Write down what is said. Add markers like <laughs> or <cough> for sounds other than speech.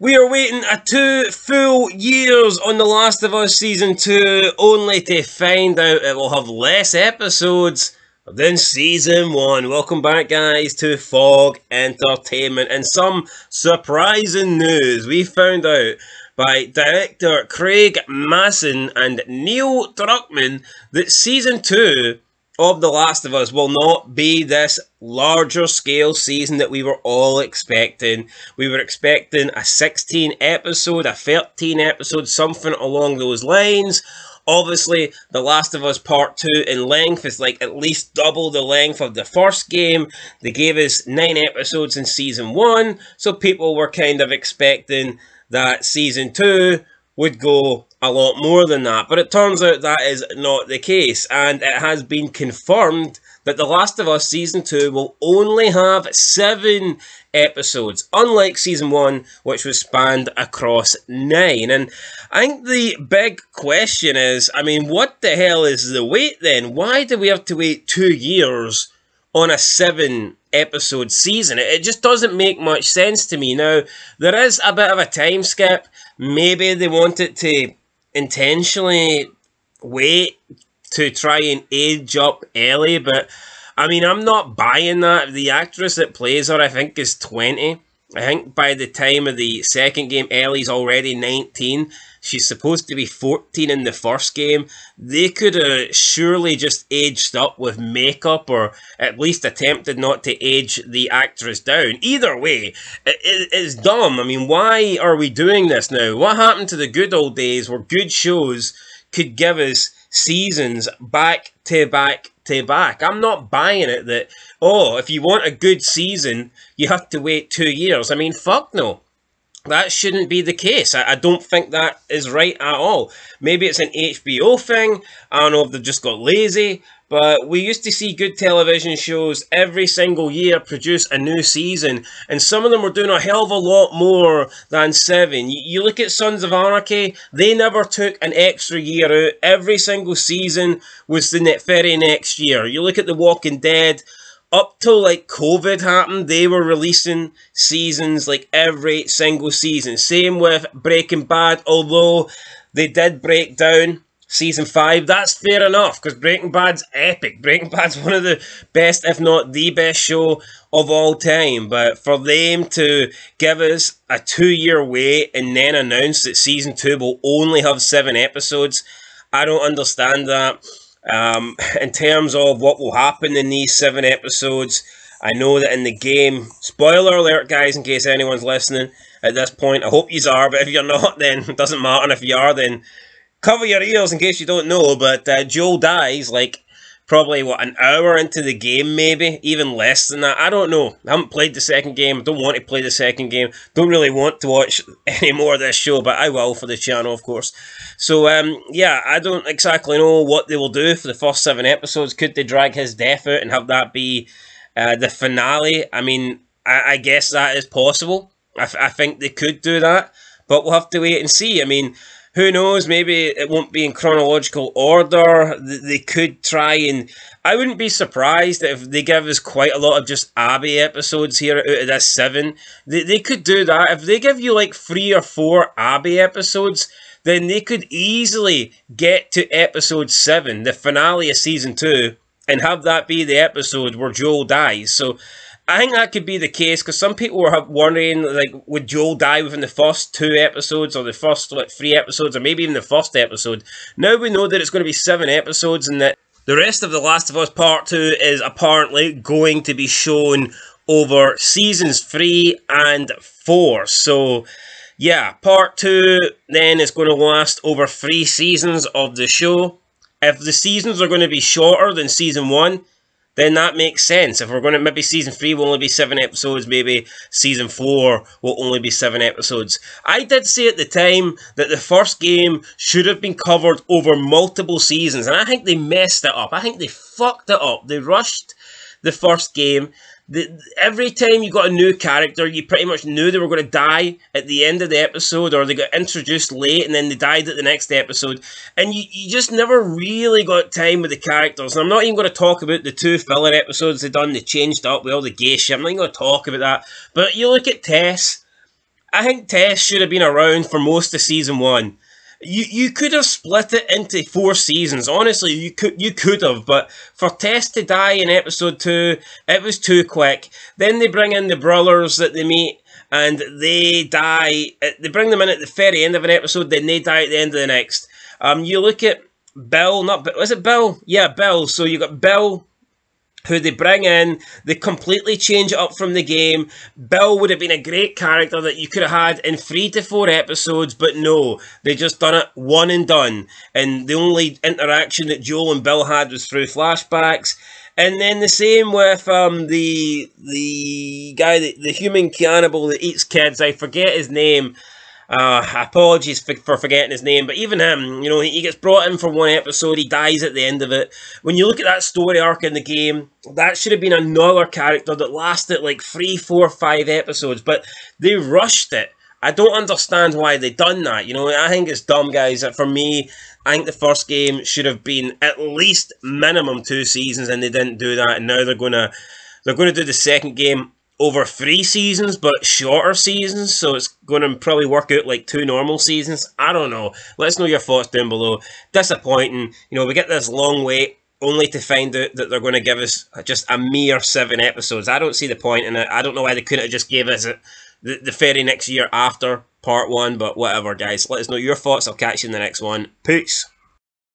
We are waiting a two full years on The Last of Us Season 2 only to find out it will have less episodes than Season 1. Welcome back guys to Fog Entertainment and some surprising news. We found out by director Craig Mazin and Neil Druckmann that Season 2 of The Last of Us will not be this larger scale season that we were all expecting. We were expecting a 16 episode, a 13 episode, something along those lines. Obviously, The Last of Us Part 2 in length is like at least double the length of the first game. They gave us 9 episodes in Season 1, so people were kind of expecting that Season 2 would go a lot more than that. But it turns out that is not the case, and it has been confirmed that The Last of Us Season 2 will only have seven episodes, unlike Season 1, which was spanned across nine. And I think the big question is I mean, what the hell is the wait then? Why do we have to wait two years on a seven episode season? It just doesn't make much sense to me. Now, there is a bit of a time skip maybe they wanted to intentionally wait to try and age up Ellie, but I mean, I'm not buying that. The actress that plays her, I think, is 20. I think by the time of the second game, Ellie's already 19. She's supposed to be 14 in the first game. They could have surely just aged up with makeup or at least attempted not to age the actress down. Either way, it, it's dumb. I mean, why are we doing this now? What happened to the good old days where good shows could give us seasons back to back to back. I'm not buying it that, oh, if you want a good season, you have to wait two years. I mean, fuck no. That shouldn't be the case. I, I don't think that is right at all. Maybe it's an HBO thing. I don't know if they've just got lazy. But we used to see good television shows every single year produce a new season, and some of them were doing a hell of a lot more than seven. You, look at Sons of Anarchy, they never took an extra year out. Every single season was the very next year. You look at The Walking Dead, up till like COVID happened, they were releasing seasons like every single season. Same with Breaking Bad, although they did break down season five. That's fair enough because Breaking Bad's epic. Breaking Bad's one of the best, if not the best show of all time. But for them to give us a two year wait and then announce that season two will only have seven episodes, I don't understand that. Um, <laughs> in terms of what will happen in these seven episodes, I know that in the game, spoiler alert, guys, in case anyone's listening at this point, I hope you are, but if you're not, <laughs> then it doesn't matter. And if you are, then cover your ears in case you don't know, but uh, Joel dies like probably what an hour into the game, maybe even less than that. I don't know. I haven't played the second game. Don't want to play the second game. Don't really want to watch <laughs> any more of this show, but I will for the channel, of course. So um, yeah, I don't exactly know what they will do for the first seven episodes. Could they drag his death out and have that be uh, the finale? I mean, I, I guess that is possible. I, I think they could do that, but we'll have to wait and see. I mean who knows? Maybe it won't be in chronological order. They could try and. I wouldn't be surprised if they give us quite a lot of just Abby episodes here out of this seven. They, they could do that. If they give you like three or four Abby episodes, then they could easily get to episode seven, the finale of season two, and have that be the episode where Joel dies. So I think that could be the case because some people were wondering, like, would Joel die within the first two episodes or the first like three episodes or maybe even the first episode? Now we know that it's going to be seven episodes and that the rest of The Last of Us Part Two is apparently going to be shown over seasons three and four. So. Yeah, part two then is going to last over three seasons of the show. If the seasons are going to be shorter than season one, then that makes sense. If we're going to maybe season three will only be seven episodes, maybe season four will only be seven episodes. I did say at the time that the first game should have been covered over multiple seasons, and I think they messed it up. I think they fucked it up. They rushed the first game the, every time you got a new character, you pretty much knew they were going to die at the end of the episode, or they got introduced late and then they died at the next episode, and you, you just never really got time with the characters. And I'm not even going to talk about the two filler episodes they done, they changed up with all the gay shit. I'm not even going to talk about that. But you look at Tess, I think Tess should have been around for most of season one. You you could have split it into four seasons. Honestly, you could you could have, but for Tess to die in episode two, it was too quick. Then they bring in the brothers that they meet and they die. They bring them in at the very end of an episode, then they die at the end of the next. Um, you look at Bill, not was it Bill? Yeah, Bill. So you got Bill who they bring in, they completely change it up from the game. Bill would have been a great character that you could have had in three to four episodes, but no, they just done it one and done. And the only interaction that Joel and Bill had was through flashbacks. And then the same with um, the the guy, the, the human cannibal that eats kids. I forget his name. Uh, apologies for, for forgetting his name, but even him, you know, he, he gets brought in for one episode, he dies at the end of it. When you look at that story arc in the game, that should have been another character that lasted like three, four, five episodes, but they rushed it. I don't understand why they done that. You know, I think it's dumb, guys. For me, I think the first game should have been at least minimum two seasons, and they didn't do that. And now they're gonna they're gonna do the second game over three seasons, but shorter seasons, so it's going to probably work out like two normal seasons. I don't know. Let us know your thoughts down below. Disappointing. You know, we get this long wait only to find out that they're going to give us just a mere seven episodes. I don't see the point in it. I don't know why they couldn't have just gave us the, the very next year after part one, but whatever, guys. Let us know your thoughts. I'll catch you in the next one. Peace.